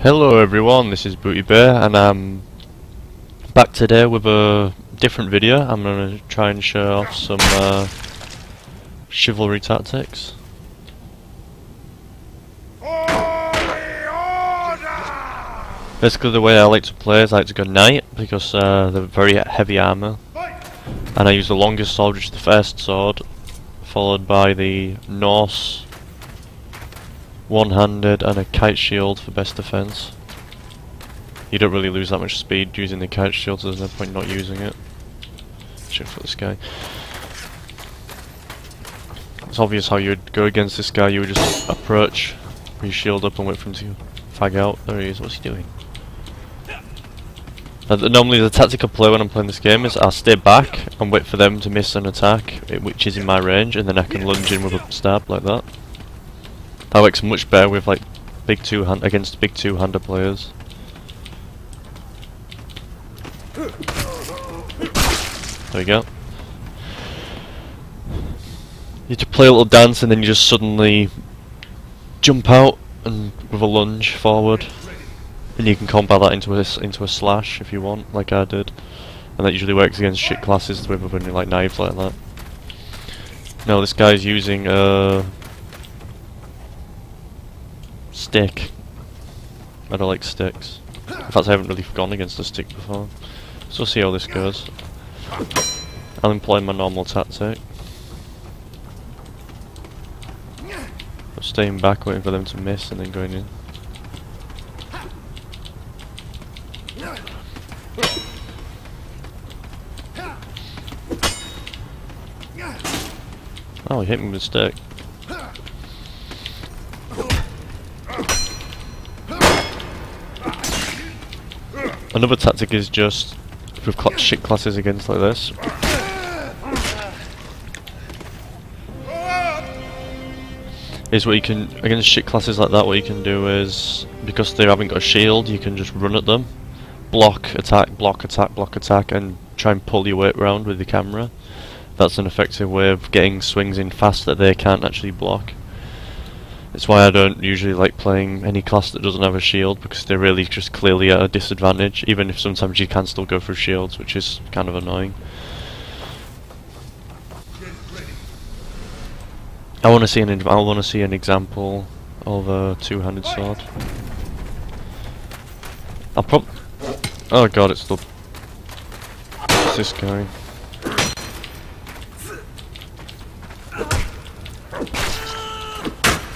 Hello everyone, this is Booty Bear and I'm back today with a different video. I'm going to try and show off some uh, chivalry tactics. Basically the way I like to play is I like to go knight because uh, they're very heavy armour and I use the longest sword which is the first sword followed by the Norse one-handed and a kite shield for best defense. You don't really lose that much speed using the kite shield, so there's no point not using it. Check for this guy. It's obvious how you would go against this guy, you would just approach, your shield up and wait for him to fag out. There he is, what's he doing? Uh, normally the tactic I play when I'm playing this game is I'll stay back and wait for them to miss an attack, eh, which is in my range, and then I can lunge in with a stab like that. That works much better with like big two hand against big two hander players. There we go. You to play a little dance and then you just suddenly jump out and with a lunge forward. And you can combat that into a, into a slash if you want, like I did. And that usually works against shit classes with you like knives like that. Now this guy's using uh stick. I don't like sticks. In fact, I haven't really gone against a stick before. So we'll see how this goes. I'll employ my normal tactic. I'm staying back, waiting for them to miss, and then going in. Oh, he hit me with a stick. Another tactic is just with cl shit classes against like this. Is what you can against shit classes like that. What you can do is because they haven't got a shield, you can just run at them, block, attack, block, attack, block, attack, and try and pull your weight around with the camera. That's an effective way of getting swings in fast that they can't actually block. It's why I don't usually like playing any class that doesn't have a shield because they're really just clearly at a disadvantage even if sometimes you can still go for shields which is kind of annoying. I want to see an I want to see an example of a two-handed sword. I'll prob Oh god, it's the it's this guy.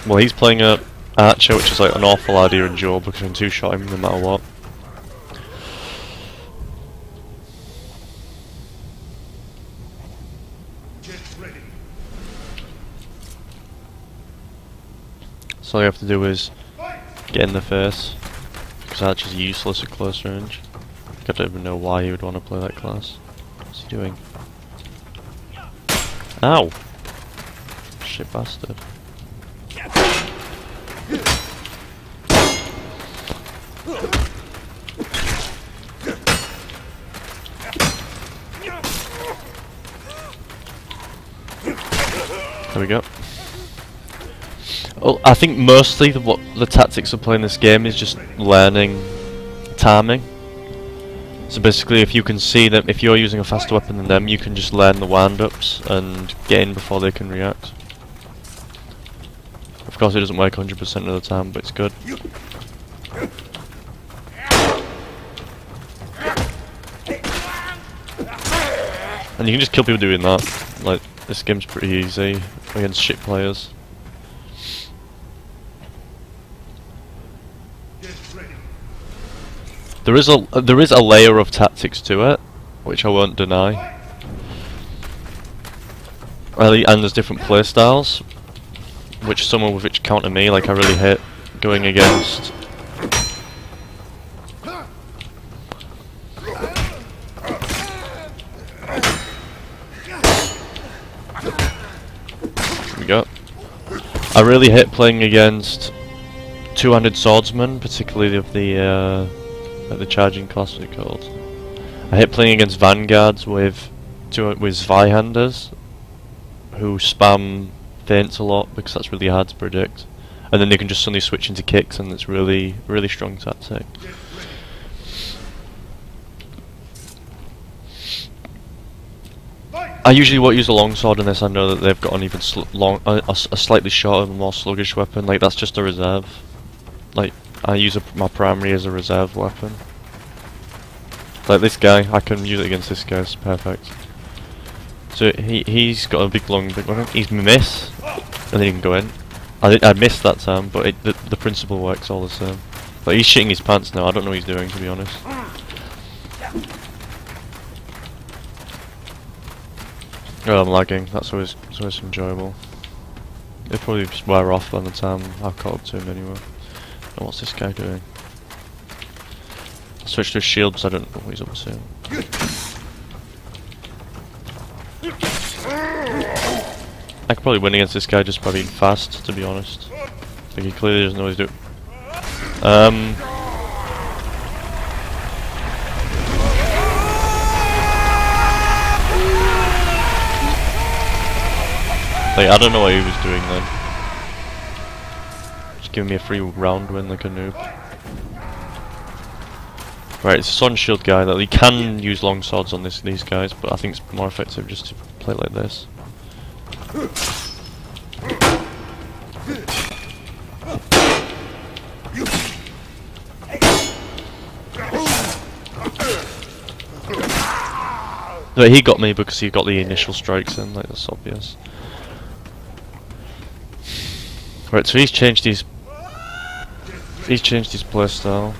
Well, he's playing a Archer, which is like an awful idea in duel because you can two-shot him no matter what. So all you have to do is get in the face, because Archer's useless at close range. I don't even know why you would want to play that class. What's he doing? Ow! Shit bastard. There we go. Well, I think mostly the, what the tactics of playing this game is just learning timing. So basically, if you can see them, if you're using a faster weapon than them, you can just learn the wind-ups and get in before they can react. Of course, it doesn't work 100% of the time, but it's good. And you can just kill people doing that. Like, this game's pretty easy against shit players. There is a there is a layer of tactics to it, which I won't deny. Really, and there's different playstyles, which some of which counter me. Like I really hate going against. Go. I really hate playing against two-handed swordsmen, particularly of the uh, the charging class, what it called. I hate playing against vanguards with two with Zweihanders who spam feints a lot because that's really hard to predict. and then they can just suddenly switch into kicks, and it's really, really strong tactic. I usually won't use a longsword unless I know that they've got an even long, a, a, a slightly shorter, more sluggish weapon. Like that's just a reserve. Like I use a, my primary as a reserve weapon. Like this guy, I can use it against this guy. It's perfect. So he he's got a big long big weapon. He's miss, and then he can go in. I I missed that time, but it, the the principle works all the same. But he's shitting his pants now. I don't know what he's doing to be honest. Oh, I'm lagging. That's always, that's always enjoyable. It'll probably wear off by the time I've caught up to him anyway. Now what's this guy doing? Switch to his shield because I don't know what he's up to. I could probably win against this guy just by being fast, to be honest. Like he clearly doesn't know what he's doing. Um, Like, I don't know what he was doing then. Just giving me a free round win like a noob. Right, it's a Sun Shield guy that he can use long swords on this these guys, but I think it's more effective just to play like this. But he got me because he got the initial strikes in, like that's obvious. Right, so he's changed his he's changed his playstyle.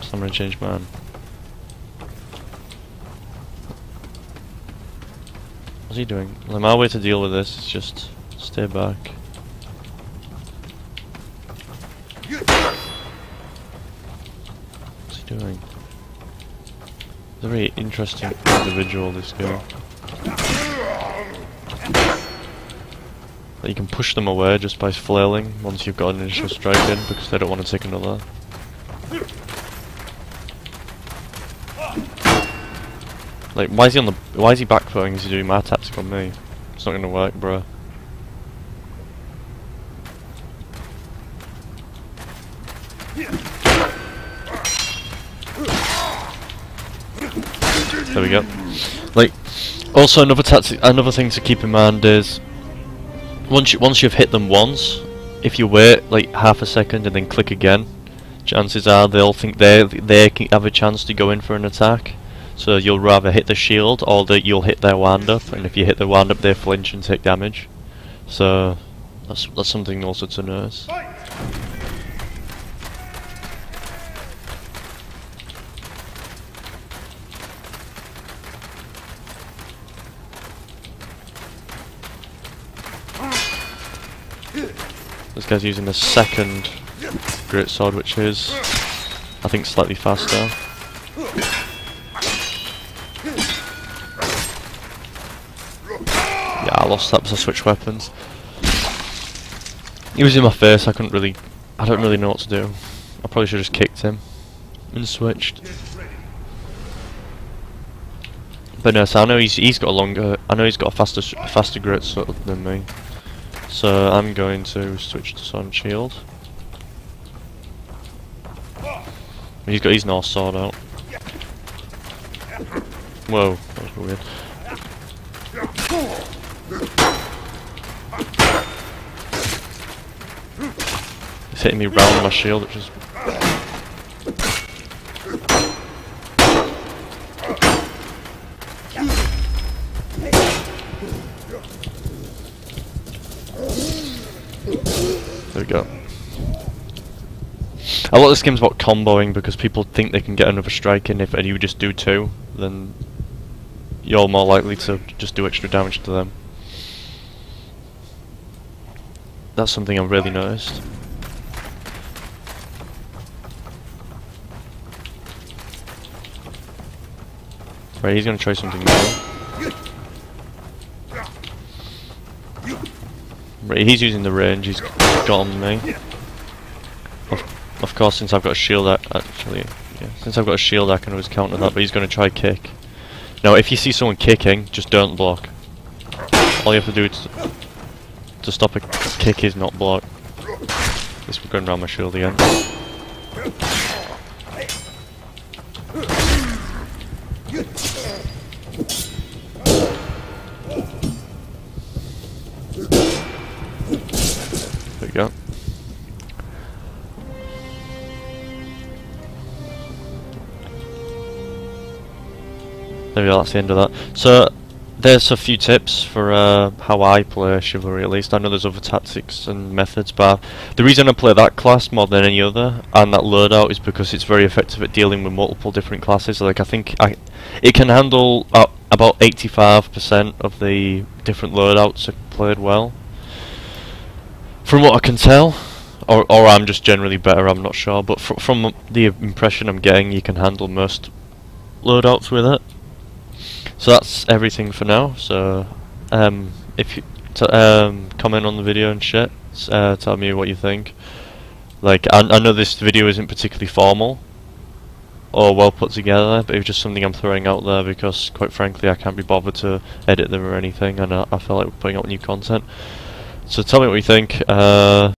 So I'm gonna change mine. What's he doing? My way to deal with this is just stay back. What's he doing? He's a very interesting individual, this guy. You can push them away just by flailing once you've got an initial strike in because they don't want to take another. Like, why is he on the? Why is he backfooting? Is he doing my tactic on me? It's not gonna work, bro. There we go. Like, also another tactic, another thing to keep in mind is once you, once you've hit them once, if you wait like half a second and then click again, chances are they'll think they they can have a chance to go in for an attack. So you'll rather hit the shield or that you'll hit their wind up, and if you hit their wind up, they flinch and take damage. So that's that's something also to notice. This guy's using the second great sword, which is, I think, slightly faster. Yeah, I lost that because I switched weapons. He was in my face, I couldn't really... I don't really know what to do. I probably should have just kicked him and switched. But no, so I know he's he's got a longer, I know he's got a faster faster great sword than me. So I'm going to switch to Sun Shield. He's got his Norse Sword out. Whoa, that was weird. It's hitting me round my shield, which is... go. A lot of this game's about comboing because people think they can get another strike in if and you just do two, then you're more likely to just do extra damage to them. That's something I've really noticed. Right, he's gonna try something new. Right, he's using the range, he's got on me. Of, of course, since I've got a shield, I, actually, yeah, since I've got a shield I can always counter that, but he's gonna try kick. Now, if you see someone kicking, just don't block. All you have to do to, to stop a kick is not block. This we're going around my shield again. There we go, that's the end of that. So, there's a few tips for uh, how I play Chivalry at least. I know there's other tactics and methods, but the reason I play that class more than any other, and that loadout, is because it's very effective at dealing with multiple different classes. Like, I think I, it can handle uh, about 85% of the different loadouts played well. From what I can tell, or, or I'm just generally better, I'm not sure, but fr from the impression I'm getting, you can handle most loadouts with it. So that's everything for now. So, um, if you um, comment on the video and shit, uh, tell me what you think. Like, I, I know this video isn't particularly formal or well put together, but it's just something I'm throwing out there because, quite frankly, I can't be bothered to edit them or anything, and I, I feel like we're putting out new content. So tell me what you think. Uh,